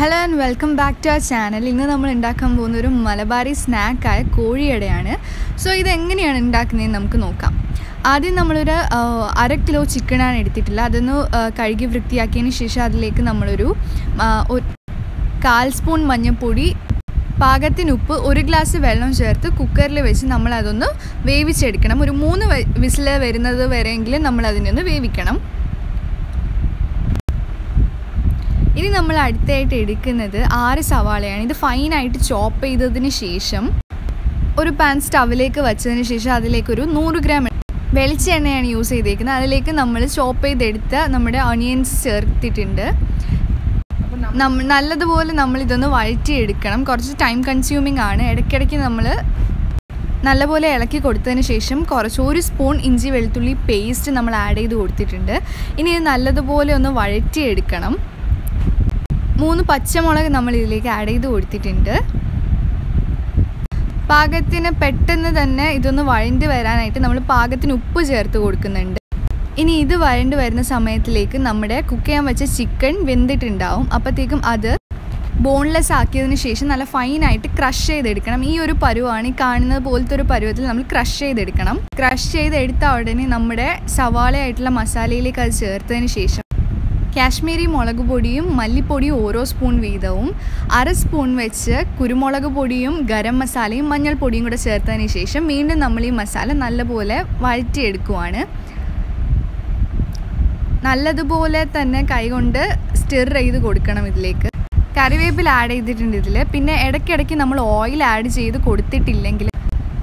Hello and welcome back to our channel ഇന്ന് നമ്മൾ ഉണ്ടാക്കാൻ പോകുന്ന ഒരു മലബാറി സ്നാക്കായ കോഴിയടയാണ്. സോ ഇതെങ്ങനെയാണ് ഉണ്ടാക്കുന്നതെന്ന് നമുക്ക് നോക്കാം. ആദ്യം നമ്മളൊരു ആ, അര കിലോ ചിക്കനാണ് എടുത്തിട്ടില്ല അതൊന്ന് കഴുകി വൃത്തിയാക്കിയതിന് ശേഷം അതിലേക്ക് നമ്മളൊരു ആ, കാൽ സ്പൂൺ മഞ്ഞൾപ്പൊടി പാകത്തിന് ഉപ്പ് ഒരു ഗ്ലാസ് വെള്ളം ചേർത്ത് കുക്കറിൽ വെച്ച് നമ്മൾ അതൊന്ന് വേവിച്ചെടുക്കണം. ഒരു മൂന്ന് വിസിൽ വരുന്നത് വരെയെങ്കിലും നമ്മൾ അതിനൊന്ന് വേവിക്കണം. ഇനി നമ്മൾ അടുത്തായിട്ട് എടുക്കുന്നത് ആറ് സവാളയാണ്. ഇത് ഫൈനായിട്ട് ചോപ്പ് ചെയ്തതിന് ശേഷം ഒരു പാൻ സ്റ്റവിലേക്ക് വെച്ചതിന് ശേഷം അതിലേക്കൊരു നൂറ് ഗ്രാം വെളിച്ചെണ്ണയാണ് യൂസ് ചെയ്തേക്കുന്നത്. അതിലേക്ക് നമ്മൾ ചോപ്പ് ചെയ്തെടുത്ത നമ്മുടെ ഓണിയൻസ് ചേർത്തിട്ടുണ്ട്. നല്ലതുപോലെ നമ്മൾ ഇതൊന്ന് വഴറ്റിയെടുക്കണം. കുറച്ച് ടൈം കൺസ്യൂമിംഗ് ആണ്. ഇടയ്ക്കിടയ്ക്ക് നമ്മൾ നല്ലപോലെ ഇളക്കി കൊടുത്തതിന് ശേഷം കുറച്ച് ഒരു സ്പൂൺ ഇഞ്ചി വെളുത്തുള്ളി പേസ്റ്റ് നമ്മൾ ആഡ് ചെയ്ത് കൊടുത്തിട്ടുണ്ട്. ഇനി ഇത് നല്ലതുപോലെ ഒന്ന് വഴറ്റിയെടുക്കണം. മൂന്ന് പച്ചമുളക് നമ്മൾ ഇതിലേക്ക് ആഡ് ചെയ്ത് കൊടുത്തിട്ടുണ്ട്. പാകത്തിന് പെട്ടെന്ന് തന്നെ ഇതൊന്ന് വഴണ്ട് വരാനായിട്ട് നമ്മൾ പാകത്തിന് ഉപ്പ് ചേർത്ത് കൊടുക്കുന്നുണ്ട്. ഇനി ഇത് വഴണ്ട് വരുന്ന സമയത്തിലേക്ക് നമ്മുടെ കുക്ക് ചെയ്യാൻ വെച്ച ചിക്കൻ വെന്തിട്ടുണ്ടാവും. അപ്പോഴത്തേക്കും അത് ബോൺലെസ് ആക്കിയതിന് ശേഷം നല്ല ഫൈനായിട്ട് ക്രഷ് ചെയ്തെടുക്കണം. ഈ ഒരു പരുവാണ് ഈ കാണുന്നത് പോലത്തെ ഒരു പരുവത്തിൽ നമ്മൾ ക്രഷ് ചെയ്തെടുക്കണം. ക്രഷ് ചെയ്തെടുത്ത ഉടനെ നമ്മുടെ സവാളയായിട്ടുള്ള മസാലയിലേക്ക് അത് ചേർത്തതിന് ശേഷം കാശ്മീരി മുളക് പൊടിയും മല്ലിപ്പൊടിയും ഓരോ സ്പൂൺ വീതവും അര സ്പൂൺ വെച്ച് കുരുമുളക് പൊടിയും ഗരം മസാലയും മഞ്ഞൾപ്പൊടിയും കൂടെ ചേർത്തതിന് ശേഷം വീണ്ടും നമ്മൾ ഈ മസാല നല്ലപോലെ വഴറ്റിയെടുക്കുവാണ്. നല്ലതുപോലെ തന്നെ കൈകൊണ്ട് സ്റ്റിർ ചെയ്ത് കൊടുക്കണം ഇതിലേക്ക്. കറിവേപ്പില ആഡ് ചെയ്തിട്ടുണ്ട് ഇതിൽ പിന്നെ ഇടയ്ക്കിടയ്ക്ക് നമ്മൾ ഓയിൽ ആഡ് ചെയ്ത് കൊടുത്തിട്ടില്ലെങ്കിൽ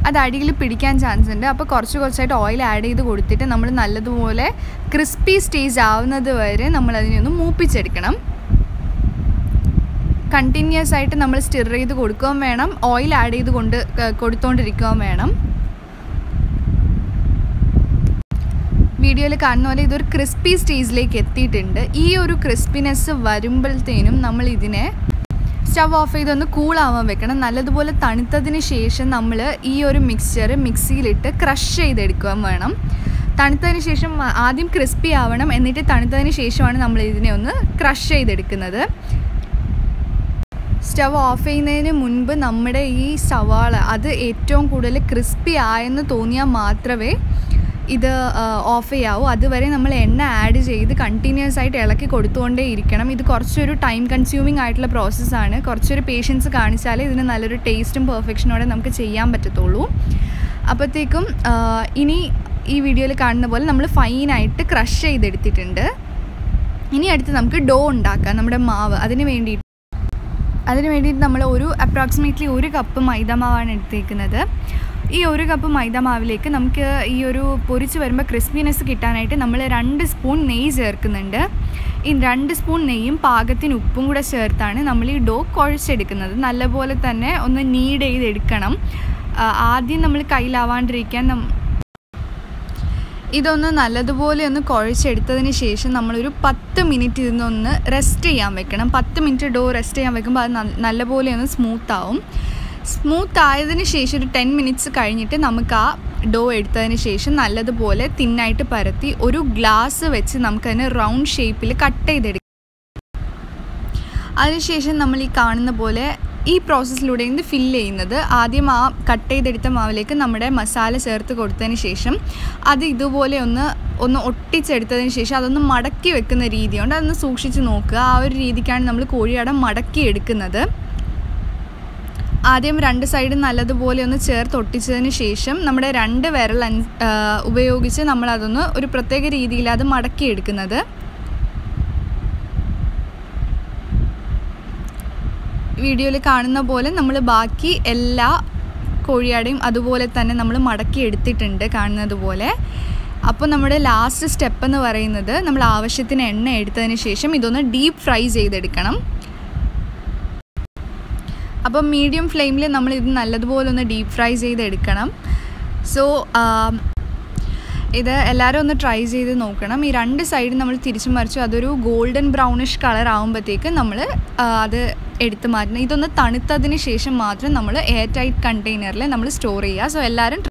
അത് അടിയിൽ പിടിക്കാൻ ചാൻസ് ഉണ്ട്. അപ്പോൾ കുറച്ച് കുറച്ചായിട്ട് ഓയിൽ ആഡ് ചെയ്ത് കൊടുത്തിട്ട് നമ്മൾ നല്ലതുപോലെ ക്രിസ്പി സ്റ്റേജ് ആവുന്നത് വരെ നമ്മൾ അതിനൊന്ന് മൂപ്പിച്ചെടുക്കണം. കണ്ടിന്യൂസ് ആയിട്ട് നമ്മൾ സ്റ്റിർ ചെയ്ത് കൊടുക്കുകയും വേണം. ഓയിൽ ആഡ് ചെയ്ത് കൊണ്ട് കൊടുത്തോണ്ടിരിക്കുകയും വേണം. വീഡിയോയിൽ കാണുന്ന പോലെ ഇതൊരു ക്രിസ്പി സ്റ്റേജിലേക്ക് എത്തിയിട്ടുണ്ട്. ഈ ഒരു ക്രിസ്പിനെസ് വരുമ്പോഴത്തേനും നമ്മൾ ഇതിനെ സ്റ്റവ് ഓഫ് ചെയ്തൊന്ന് കൂളാവാൻ വെക്കണം. നല്ലതുപോലെ തണുത്തതിന് ശേഷം നമ്മൾ ഈ ഒരു മിക്സ്ചർ മിക്സിയിലിട്ട് ക്രഷ് ചെയ്തെടുക്കാൻ വേണം. തണുത്തതിന് ശേഷം ആദ്യം ക്രിസ്പി ആവണം. എന്നിട്ട് തണുത്തതിന് ശേഷമാണ് നമ്മൾ ഇതിനെ ഒന്ന് ക്രഷ് ചെയ്തെടുക്കുന്നത്. സ്റ്റവ് ഓഫ് ചെയ്യുന്നതിന് മുൻപ് നമ്മുടെ ഈ സവാള അത് ഏറ്റവും കൂടുതൽ ക്രിസ്പി ആയെന്ന് തോന്നിയാൽ മാത്രമേ ഇത് ഓഫ് ചെയ്യാവൂ. അതുവരെ നമ്മൾ എണ്ണ ആഡ് ചെയ്ത് കണ്ടിന്യൂസ് ആയിട്ട് ഇളക്കി കൊടുത്തുകൊണ്ടേ ഇരിക്കണം. ഇത് കുറച്ചൊരു ടൈം കൺസ്യൂമിങ് ആയിട്ടുള്ള പ്രോസസ്സാണ് കുറച്ചൊരു പേഷ്യൻസ് കാണിച്ചാലേ ഇതിന് നല്ലൊരു ടേസ്റ്റും പെർഫെക്ഷനോടെ നമുക്ക് ചെയ്യാൻ പറ്റത്തുള്ളൂ. അപ്പോഴത്തേക്കും ഇനി ഈ വീഡിയോയിൽ കാണുന്ന പോലെ നമ്മൾ ഫൈനായിട്ട് ക്രഷ് ചെയ്തെടുത്തിട്ടുണ്ട്. ഇനി അടുത്ത് നമുക്ക് ഡോ ഉണ്ടാക്കാം നമ്മുടെ മാവ്. അതിന് വേണ്ടിയിട്ട് അതിന് വേണ്ടിയിട്ട് നമ്മൾ ഒരു അപ്രോക്സിമേറ്റ്ലി ഒരു കപ്പ് മൈദ മാവാണ് എടുത്തേക്കുന്നത്. ഈ ഒരു കപ്പ് മൈദ മാവിലേക്ക് നമുക്ക് ഈ ഒരു പൊരിച്ച് വരുമ്പോൾ ക്രിസ്പിനെസ് കിട്ടാനായിട്ട് നമ്മൾ രണ്ട് സ്പൂൺ നെയ്യ് ചേർക്കുന്നുണ്ട്. ഈ രണ്ട് സ്പൂൺ നെയ്യും പാകത്തിന് ഉപ്പും കൂടെ ചേർത്താണ് നമ്മൾ ഈ ഡോ കുഴച്ചെടുക്കുന്നത്. നല്ലപോലെ തന്നെ ഒന്ന് നീഡ് ചെയ്തെടുക്കണം. ആദ്യം നമ്മൾ കയ്യിലാവാണ്ടിരിക്കാൻ ഇതൊന്ന് നല്ലതുപോലെ ഒന്ന് കുഴച്ചെടുത്തതിന് ശേഷം നമ്മളൊരു പത്ത് മിനിറ്റ് ഇതൊന്ന് റെസ്റ്റ് ചെയ്യാൻ വെക്കണം. പത്ത് മിനിറ്റ് ഡോ റെസ്റ്റ് ചെയ്യാൻ വെക്കുമ്പോൾ അത് നല്ലപോലെ ഒന്ന് സ്മൂത്ത് ആവും. സ്മൂത്ത് ആയതിന് ശേഷം ഒരു ടെൻ മിനിറ്റ്സ് കഴിഞ്ഞിട്ട് നമുക്ക് ആ ഡോ എടുത്തതിന് ശേഷം നല്ലതുപോലെ തിന്നായിട്ട് പരത്തി ഒരു ഗ്ലാസ് വെച്ച് നമുക്കതിന് റൗണ്ട് ഷേപ്പിൽ കട്ട് ചെയ്തെടുക്കാം. അതിനുശേഷം നമ്മൾ ഈ കാണുന്ന പോലെ ഈ പ്രോസസ്സിലൂടെ ഇത് ഫില്ല് ചെയ്യുന്നത്? ആദ്യം ആ കട്ട് ചെയ്തെടുത്ത മാവിലേക്ക് നമ്മുടെ മസാല ചേർത്ത് കൊടുത്തതിന് ശേഷം അത് ഇതുപോലെ ഒന്ന് ഒന്ന് ഒട്ടിച്ചെടുത്തതിന് ശേഷം അതൊന്ന് മടക്കി വെക്കുന്ന രീതിയുണ്ട്. അതൊന്ന് സൂക്ഷിച്ച് നോക്കുക. ആ ഒരു രീതിക്കാണ് നമ്മൾ കോഴിയാടം മടക്കി എടുക്കുന്നത് ആദ്യം രണ്ട് സൈഡും നല്ലതുപോലെ ഒന്ന് ചേർത്ത് ഒട്ടിച്ചതിന് ശേഷം നമ്മുടെ രണ്ട് വിരൽ ഉപയോഗിച്ച് നമ്മളതൊന്ന് ഒരു പ്രത്യേക രീതിയിൽ അത് മടക്കിയെടുക്കുന്നത് വീഡിയോയിൽ കാണുന്ന പോലെ നമ്മൾ ബാക്കി എല്ലാ കോഴിയാടെയും അതുപോലെ തന്നെ നമ്മൾ മടക്കി എടുത്തിട്ടുണ്ട് കാണുന്നത് പോലെ. അപ്പോൾ നമ്മുടെ ലാസ്റ്റ് സ്റ്റെപ്പ് എന്ന് പറയുന്നത് നമ്മൾ ആവശ്യത്തിന് എണ്ണ എടുത്തതിന് ശേഷം ഇതൊന്ന് ഡീപ്പ് ഫ്രൈ ചെയ്തെടുക്കണം. അപ്പം മീഡിയം ഫ്ലെയിമിൽ നമ്മൾ ഇത് നല്ലതുപോലെ ഒന്ന് ഡീപ്പ് ഫ്രൈ ചെയ്തെടുക്കണം. സോ ഇത് എല്ലാവരും ഒന്ന് ട്രൈ ചെയ്ത് നോക്കണം. ഈ രണ്ട് സൈഡും നമ്മൾ തിരിച്ചു മറിച്ചു അതൊരു ഗോൾഡൻ ബ്രൗണിഷ് കളർ ആകുമ്പോഴത്തേക്ക് നമ്മൾ അത് എടുത്ത് മാറ്റണം. ഇതൊന്ന് തണുത്തതിന് ശേഷം മാത്രം നമ്മൾ എയർ ടൈറ്റ് കണ്ടെയ്നറിൽ നമ്മൾ സ്റ്റോർ ചെയ്യുക സോ എല്ലാവരും